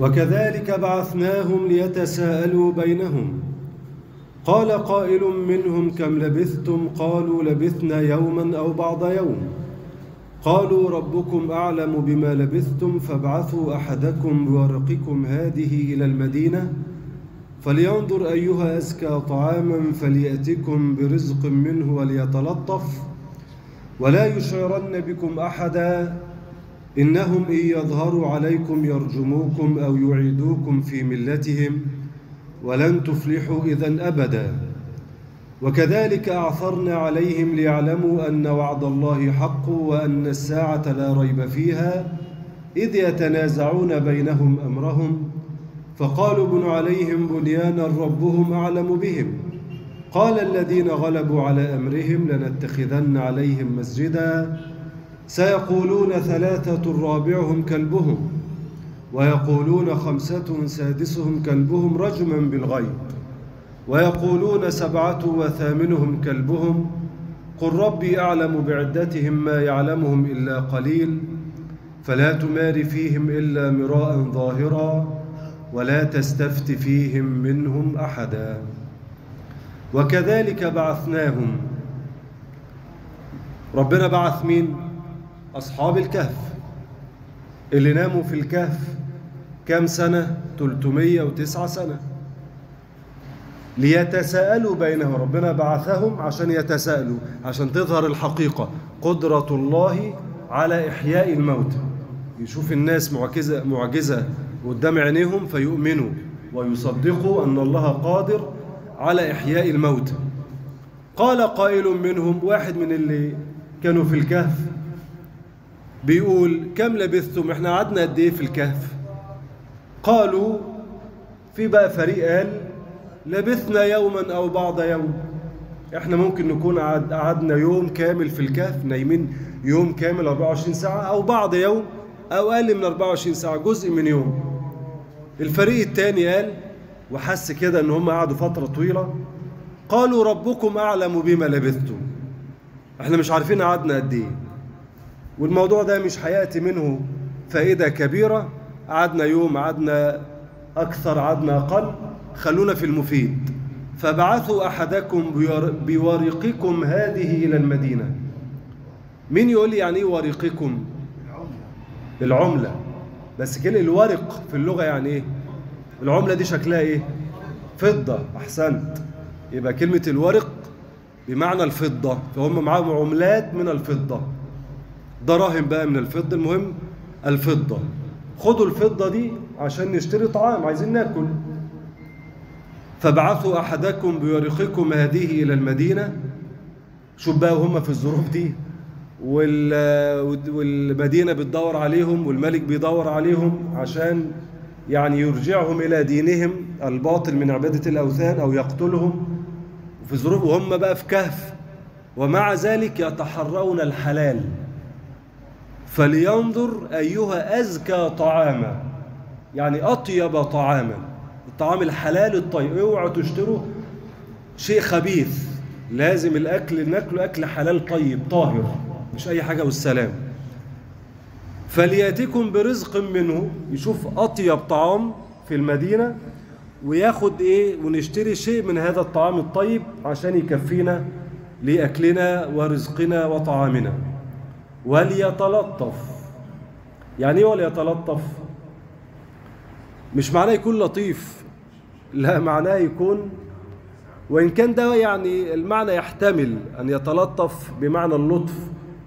وكذلك بعثناهم ليتساءلوا بينهم. قال قائل منهم كم لبثتم؟ قالوا لبثنا يوما أو بعض يوم قالوا ربكم أعلم بما لبثتم فابعثوا أحدكم بورقكم هذه إلى المدينة فلينظر أيها أزكى طعاما فليأتكم برزق منه وليتلطف. ولا يشعرن بكم أحدا إنهم إن يظهروا عليكم يرجموكم أو يعيدوكم في ملتهم ولن تفلحوا إذا أبدا. وكذلك أعثرنا عليهم ليعلموا أن وعد الله حق وأن الساعة لا ريب فيها إذ يتنازعون بينهم أمرهم. فقالوا ابن عليهم بنيانا ربهم أعلم بهم. قال الذين غلبوا على أمرهم لنتخذن عليهم مسجدا. سيقولون ثلاثة رابعهم كلبهم ويقولون خمسة سادسهم كلبهم رجما بالغيب ويقولون سبعة وثامنهم كلبهم قل ربي أعلم بعدتهم ما يعلمهم إلا قليل فلا تمار فيهم إلا مراء ظاهرا ولا تستفت فيهم منهم أحدا. وكذلك بعثناهم. ربنا بعث مين؟ أصحاب الكهف اللي ناموا في الكهف كم سنة؟ 309 سنة. ليتساءلوا بينهم ربنا بعثهم عشان يتساءلوا عشان تظهر الحقيقة. قدرة الله على إحياء الموت. يشوف الناس معجزة معجزة قدام عينيهم فيؤمنوا ويصدقوا أن الله قادر على إحياء الموت. قال قائل منهم واحد من اللي كانوا في الكهف بيقول كم لبثتم؟ إحنا قعدنا قد إيه في الكهف؟ قالوا في بقى فريق قال لبثنا يوما أو بعض يوم. إحنا ممكن نكون قعدنا يوم كامل في الكهف نايمين يوم كامل 24 ساعة أو بعض يوم أو أقل من 24 ساعة جزء من يوم. الفريق الثاني قال وحس كده إن هم قعدوا فترة طويلة قالوا ربكم أعلم بما لبثتم. إحنا مش عارفين قعدنا قد إيه. والموضوع ده مش هيأتي منه فائدة كبيرة. قعدنا يوم قعدنا أكثر قعدنا أقل. خلونا في المفيد. فبعثوا أحدكم بورقكم هذه إلى المدينة. مين يقول لي يعني إيه ورقكم؟ العملة. بس كده الورق في اللغة يعني إيه؟ العملة دي شكلها إيه؟ فضة. أحسنت. يبقى كلمة الورق بمعنى الفضة. فهم معاهم عملات من الفضة. دراهم بقى من الفضة. المهم الفضة. خدوا الفضة دي عشان نشتري طعام عايزين ناكل. فابعثوا أحدكم بورقكم هذه إلى المدينة. شوف بقى وهم في الظروف دي. والمدينة بتدور عليهم والملك بيدور عليهم عشان يعني يرجعهم إلى دينهم الباطل من عبادة الأوثان أو يقتلهم. وفي ظروف وهم بقى في كهف. ومع ذلك يتحرون الحلال. فلينظر أيها أزكى طعاما. يعني أطيب طعاما. الطعام الحلال الطيب. اوعوا تشتروا شيء خبيث. لازم الأكل ناكله أكل حلال طيب طاهر. مش أي حاجة والسلام. فلياتكم برزق منه. يشوف أطيب طعام في المدينة وياخد إيه ونشتري شيء من هذا الطعام الطيب عشان يكفينا لأكلنا ورزقنا وطعامنا. وليتلطف. يعني إيه وليتلطف؟ مش معناه يكون لطيف لا معناه يكون وإن كان ده يعني المعنى يحتمل أن يتلطف بمعنى اللطف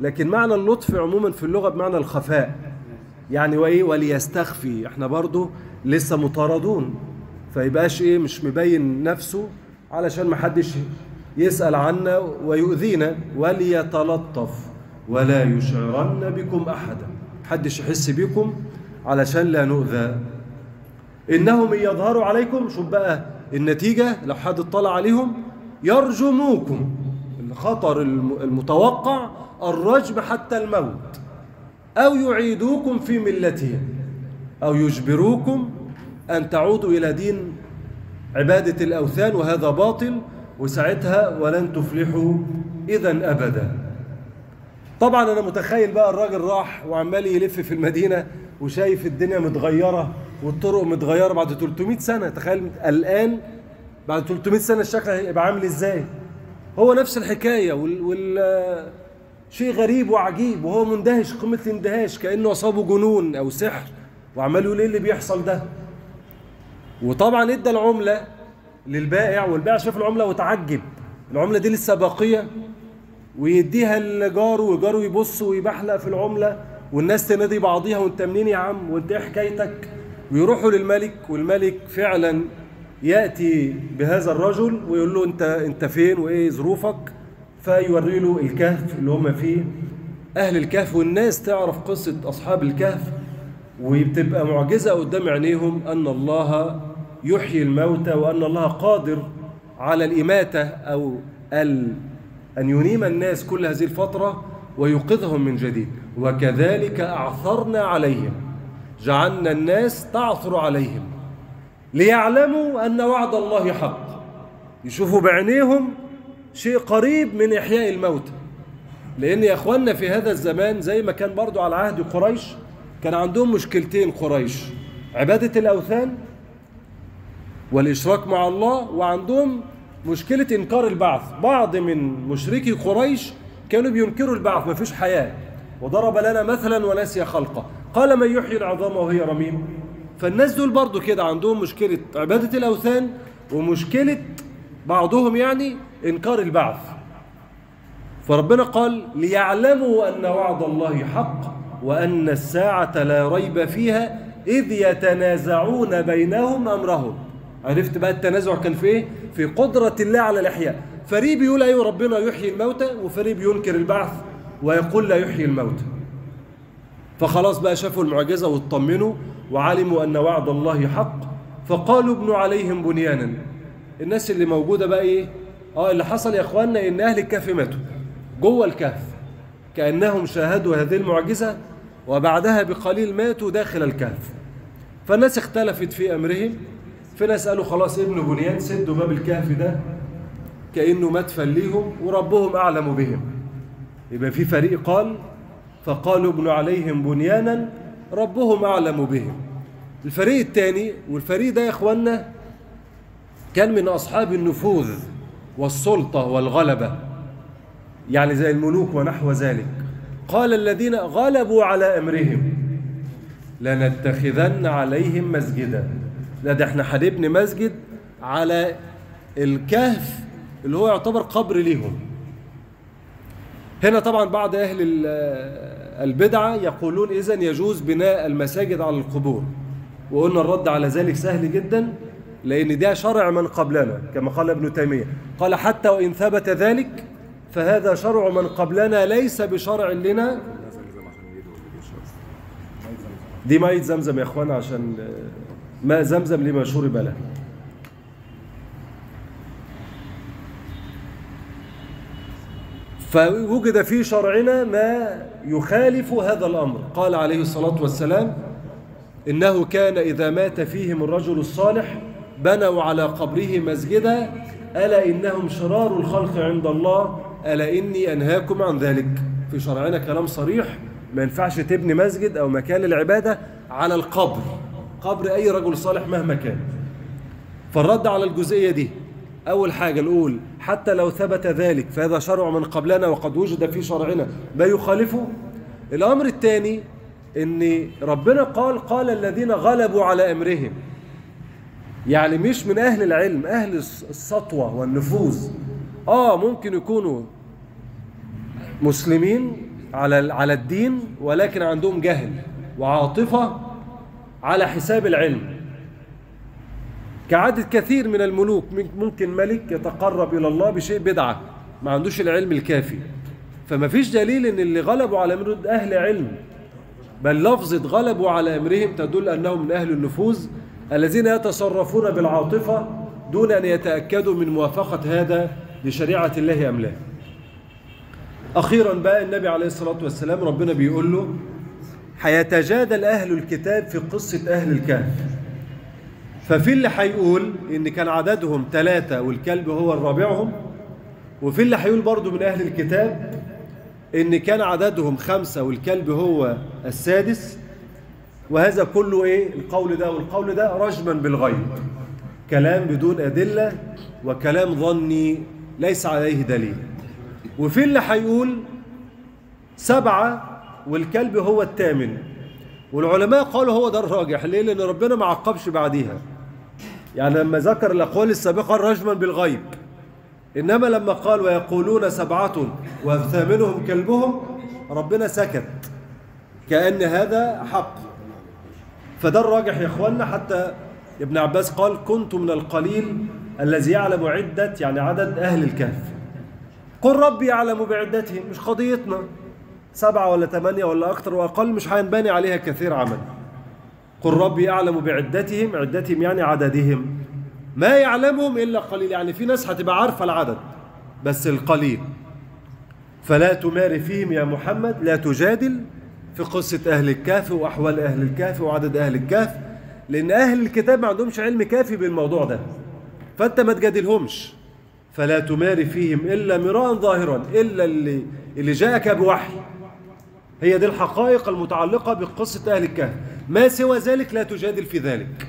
لكن معنى اللطف عموما في اللغة بمعنى الخفاء. يعني وايه وليستخفي. إحنا برضو لسه مطاردون فيبقاش إيه؟ مش مبين نفسه علشان ما حدش يسأل عنا ويؤذينا. وليتلطف. ولا يشعرن بكم احدا حدش يحس بكم علشان لا نؤذى. إنهم إن يظهروا عليكم شوف بقى النتيجة لو حد اطلع عليهم يرجموكم. الخطر المتوقع الرجم حتى الموت. أو يعيدوكم في ملتهم. أو يجبروكم أن تعودوا إلى دين عبادة الأوثان وهذا باطل وساعتها ولن تفلحوا اذا ابدا. طبعا أنا متخيل بقى الراجل راح وعمال يلف في المدينة وشايف الدنيا متغيرة والطرق متغيرة بعد 300 سنة. تخيل الآن بعد 300 سنة الشكل هيبقى عامل إزاي؟ هو نفس الحكاية وال, وال... شيء غريب وعجيب وهو مندهش قمة الاندهاش كأنه أصابه جنون أو سحر وعمال يقول إيه اللي بيحصل ده؟ وطبعا إدى العملة للبائع والبائع شاف العملة وتعجب. العملة دي لسه باقية. ويديها لجاره وجاره يبص ويبحلق في العملة والناس تنادي بعضيها وأنت منين يا عم؟ وأنت إيه حكايتك؟ ويروحوا للملك والملك فعلا يأتي بهذا الرجل ويقول له أنت أنت فين؟ وإيه ظروفك؟ فيوري له الكهف اللي هم فيه. أهل الكهف والناس تعرف قصة أصحاب الكهف وبتبقى معجزة قدام عينيهم أن الله يحيي الموتى وأن الله قادر على الإماتة أو ال أن ينيم الناس كل هذه الفترة ويوقظهم من جديد. وكذلك أعثرنا عليهم. جعلنا الناس تعثر عليهم. ليعلموا أن وعد الله حق. يشوفوا بعينيهم شيء قريب من إحياء الموتى لأن يا إخواننا في هذا الزمان زي ما كان برضو على عهد قريش كان عندهم مشكلتين قريش. عبادة الأوثان والإشراك مع الله وعندهم مشكلة إنكار البعث. بعض من مشركي قريش كانوا بينكروا البعث ما فيش حياة. وضرب لنا مثلا ونسي خلقه. قال من يحيي العظام وهي رميم. فالناس دول برضو كده عندهم مشكلة عبادة الأوثان ومشكلة بعضهم يعني إنكار البعث. فربنا قال ليعلموا أن وعد الله حق وأن الساعة لا ريب فيها إذ يتنازعون بينهم أمرهم. عرفت بقى التنازع كان في إيه؟ في قدرة الله على الإحياء. فريق بيقول أيوه ربنا يحيي الموتى وفريق بينكر البعث ويقول لا يحيي الموتى. فخلاص بقى شافوا المعجزة واطمنوا وعلموا أن وعد الله حق. فقالوا ابنوا عليهم بنيانا. الناس اللي موجودة بقى إيه؟ آه اللي حصل يا إخواننا إن أهل الكهف ماتوا. جوه الكهف. كأنهم شاهدوا هذه المعجزة وبعدها بقليل ماتوا داخل الكهف. فالناس اختلفت في أمرهم. في ناس قالوا خلاص ابنوا بنيان سدوا باب الكهف ده. كأنه مدفن ليهم وربهم أعلم بهم. يبقى في فريق قال فقالوا ابنوا عليهم بنيانا ربهم أعلم بهم. الفريق الثاني والفريق ده يا اخوانا كان من أصحاب النفوذ والسلطة والغلبة يعني زي الملوك ونحو ذلك. قال الذين غلبوا على أمرهم لنتخذن عليهم مسجدا. لا ده إحنا هنبني مسجد على الكهف اللي هو يعتبر قبر ليهم. هنا طبعا بعض أهل البدعة يقولون اذا يجوز بناء المساجد على القبور. وقلنا الرد على ذلك سهل جدا لأن ده شرع من قبلنا كما قال ابن تيمية. قال حتى وإن ثبت ذلك فهذا شرع من قبلنا ليس بشرع لنا. دي مية زمزم يا اخوانا عشان ماء زمزم لما شرب له. فوجد في شرعنا ما يخالف هذا الأمر. قال عليه الصلاة والسلام إنه كان إذا مات فيهم الرجل الصالح بنوا على قبره مسجدا ألا إنهم شرار الخلق عند الله؟ ألا إني أنهاكم عن ذلك. في شرعنا كلام صريح ما ينفعش تبني مسجد أو مكان العباده على القبر. قبر أي رجل صالح مهما كان. فالرد على الجزئية دي أول حاجة نقول حتى لو ثبت ذلك فهذا شرع من قبلنا وقد وجد في شرعنا. ما يخالفه الأمر الثاني إن ربنا قال قال الذين غلبوا على أمرهم. يعني مش من أهل العلم أهل السطوة والنفوذ. آه ممكن يكونوا مسلمين على على الدين ولكن عندهم جهل وعاطفة على حساب العلم. كعادة كثير من الملوك ممكن ملك يتقرب إلى الله بشيء بدعة ما عندوش العلم الكافي. فما فيش دليل إن اللي غلبوا على امرهم أهل علم بل لفظة غلبوا على أمرهم تدل أنهم من أهل النفوذ الذين يتصرفون بالعاطفة دون أن يتأكدوا من موافقة هذا لشريعة الله أم لا. أخيرا بقى النبي عليه الصلاة والسلام ربنا بيقول له هيتجادل أهل الكتاب في قصة أهل الكهف. ففي اللي هيقول إن كان عددهم ثلاثة والكلب هو الرابعهم وفي اللي هيقول برضو من أهل الكتاب إن كان عددهم خمسة والكلب هو السادس وهذا كله إيه؟ القول ده والقول ده رجما بالغيب. كلام بدون أدلة وكلام ظني ليس عليه دليل. وفي اللي هيقول سبعة والكلب هو الثامن. والعلماء قالوا هو ده الراجح. ليه؟ لأن ربنا ما عقبش بعديها. يعني لما ذكر الأقوال السابقة قال رجما بالغيب. إنما لما قال ويقولون سبعة وثامنهم كلبهم ربنا سكت. كأن هذا حق. فده الراجح يا إخواننا. حتى ابن عباس قال كنت من القليل الذي يعلم عدة يعني عدد أهل الكهف. قل ربي يعلم بعدتهم مش قضيتنا. سبعة ولا ثمانية ولا أكثر وأقل مش هينبني عليها كثير عمل. قل ربي يعلم بعدتهم عدتهم يعني عددهم. ما يعلمهم إلا قليل يعني في ناس هتبقى عارفة العدد بس القليل. فلا تماري فيهم يا محمد لا تجادل في قصة أهل الكهف وأحوال أهل الكهف وعدد أهل الكهف لأن أهل الكتاب ما عندهمش علم كافي بالموضوع ده. فأنت ما تجادلهمش. فلا تماري فيهم إلا مراء ظاهرا إلا اللي, اللي جاءك بوحي. هي دي الحقائق المتعلقة بقصة أهل الكهف. ما سوى ذلك لا تجادل في ذلك.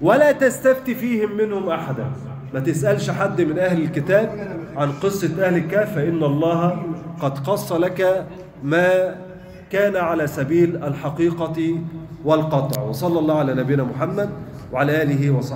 ولا تستفتي فيهم منهم أحدا. ما تسألش حد من أهل الكتاب عن قصة أهل الكهف فإن الله قد قص لك ما كان على سبيل الحقيقة والقطع. وصلى الله على نبينا محمد وعلى آله وصحبه.